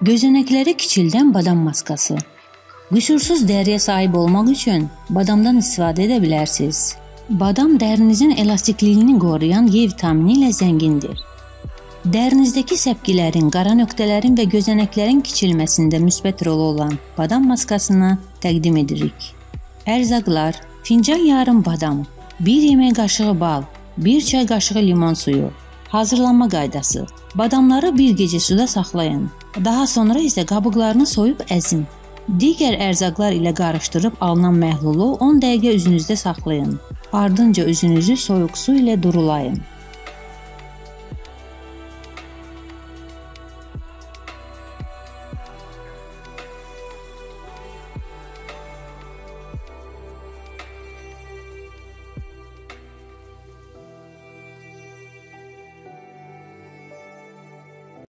Gözənəkləri kiçildən badam maskası. Qüsursuz dəriyə sahib olmaq üçün badamdan istifadə edə bilərsiniz. Badam dərinizin elastikliyini qoruyan E vitamini ilə zəngindir. Dərinizdəki səpkilərin, qara nöqtələrin və gözənəklərin kiçilməsində müsbət rolu olan badam maskasını təqdim edirik. Ərzaqlar: fincan yarım badam, 1 yemək qaşığı bal, 1 çay qaşığı limon suyu. Hazırlanma qaydası: Badamları bir gecə suda saxlayın. Daha sonra isə qabıqlarını soyub əzin. Digər ərzaqlar ilə qarışdırıb alınan məhlulu 10 dəqiqə üzünüzdə saxlayın. Ardınca üzünüzü soyuq su ilə durulayın.